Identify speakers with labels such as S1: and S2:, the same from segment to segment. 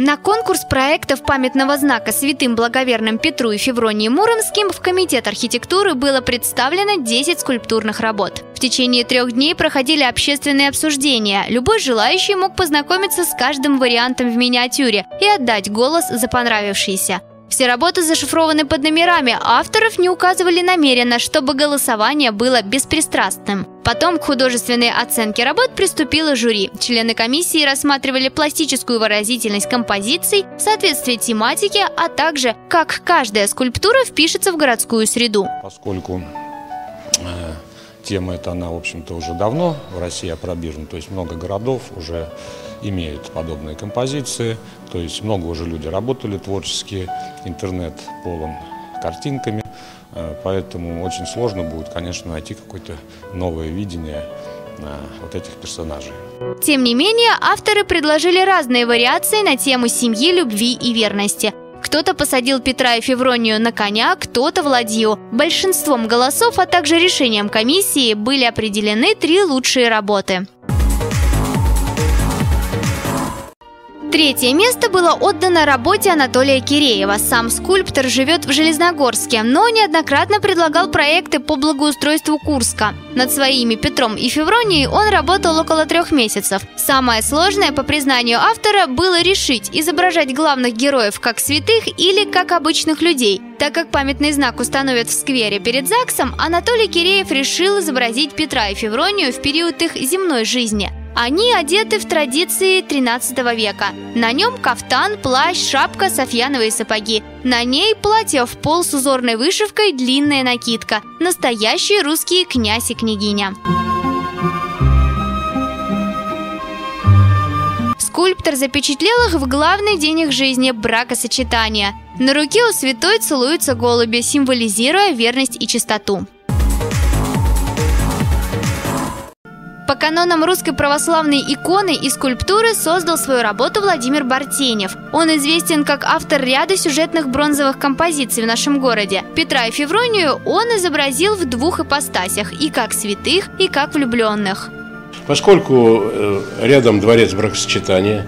S1: На конкурс проектов памятного знака святым благоверным Петру и Февронии Муромским в Комитет архитектуры было представлено 10 скульптурных работ. В течение трех дней проходили общественные обсуждения. Любой желающий мог познакомиться с каждым вариантом в миниатюре и отдать голос за понравившийся. Все работы зашифрованы под номерами, авторов не указывали намеренно, чтобы голосование было беспристрастным. Потом к художественной оценке работ приступило жюри. Члены комиссии рассматривали пластическую выразительность композиций, соответствие тематике, а также как каждая скульптура впишется в городскую среду.
S2: Поскольку тема эта, она, в общем-то, уже давно в России опробирована, то есть много городов уже имеют подобные композиции, то есть много уже люди работали творчески, интернет полон картинками, э, поэтому очень сложно будет, конечно, найти какое-то новое видение э, вот этих персонажей.
S1: Тем не менее, авторы предложили разные вариации на тему семьи, любви и верности. Кто-то посадил Петра и Февронию на коня, кто-то в. Большинством голосов, а также решением комиссии были определены три лучшие работы. Третье место было отдано работе Анатолия Киреева. Сам скульптор живет в Железногорске, но неоднократно предлагал проекты по благоустройству Курска. Над своими Петром и Февронией он работал около трех месяцев. Самое сложное, по признанию автора, было решить, изображать главных героев как святых или как обычных людей. Так как памятный знак установят в сквере перед ЗАГСом, Анатолий Киреев решил изобразить Петра и Февронию в период их земной жизни. Они одеты в традиции 13 века. На нем кафтан, плащ, шапка, софьяновые сапоги. На ней платье в пол с узорной вышивкой, длинная накидка. Настоящие русские князь и княгиня. Скульптор запечатлел их в главный день их жизни – бракосочетания. На руке у святой целуются голуби, символизируя верность и чистоту. По канонам русской православной иконы и скульптуры создал свою работу Владимир Бартенев. Он известен как автор ряда сюжетных бронзовых композиций в нашем городе. Петра и Февронию он изобразил в двух ипостасях – и как святых, и как влюбленных.
S3: Поскольку э, рядом дворец бракосочетания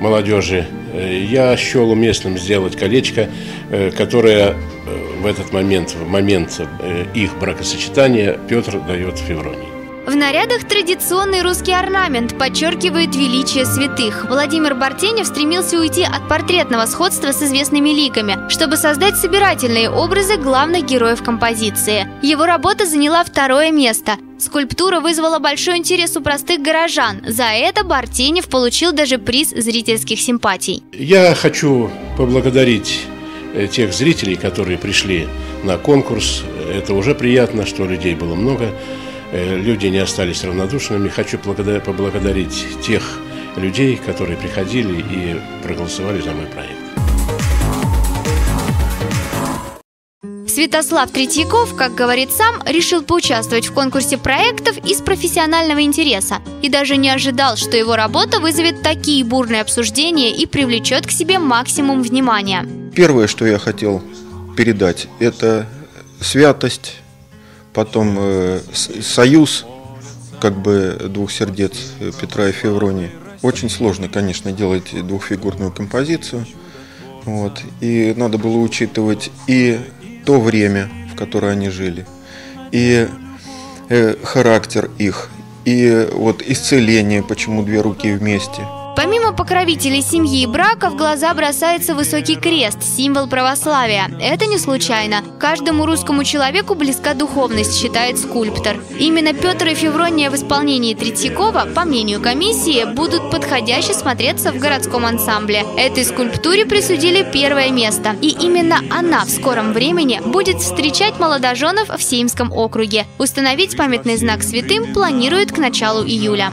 S3: молодежи, э, я счел уместным сделать колечко, э, которое в этот момент, в момент их бракосочетания Петр дает Февронии.
S1: В нарядах традиционный русский орнамент подчеркивает величие святых. Владимир Бартенев стремился уйти от портретного сходства с известными ликами, чтобы создать собирательные образы главных героев композиции. Его работа заняла второе место. Скульптура вызвала большой интерес у простых горожан. За это Бартенев получил даже приз зрительских симпатий.
S3: Я хочу поблагодарить э, тех зрителей, которые пришли на конкурс. Это уже приятно, что людей было много. Э, люди не остались равнодушными. Хочу поблагодарить тех людей, которые приходили и проголосовали за мой проект.
S1: Святослав Третьяков, как говорит сам, решил поучаствовать в конкурсе проектов из профессионального интереса и даже не ожидал, что его работа вызовет такие бурные обсуждения и привлечет к себе максимум внимания.
S4: Первое, что я хотел передать, это святость, потом э, союз как бы двух сердец э, Петра и Февронии. Очень сложно, конечно, делать двухфигурную композицию. Вот. И надо было учитывать и то время, в которое они жили, и э, характер их, и вот исцеление, почему две руки вместе –
S1: Помимо покровителей семьи и брака, в глаза бросается высокий крест, символ православия. Это не случайно. Каждому русскому человеку близка духовность, считает скульптор. Именно Петр и Феврония в исполнении Третьякова, по мнению комиссии, будут подходяще смотреться в городском ансамбле. Этой скульптуре присудили первое место. И именно она в скором времени будет встречать молодоженов в Сеймском округе. Установить памятный знак святым планируют к началу июля.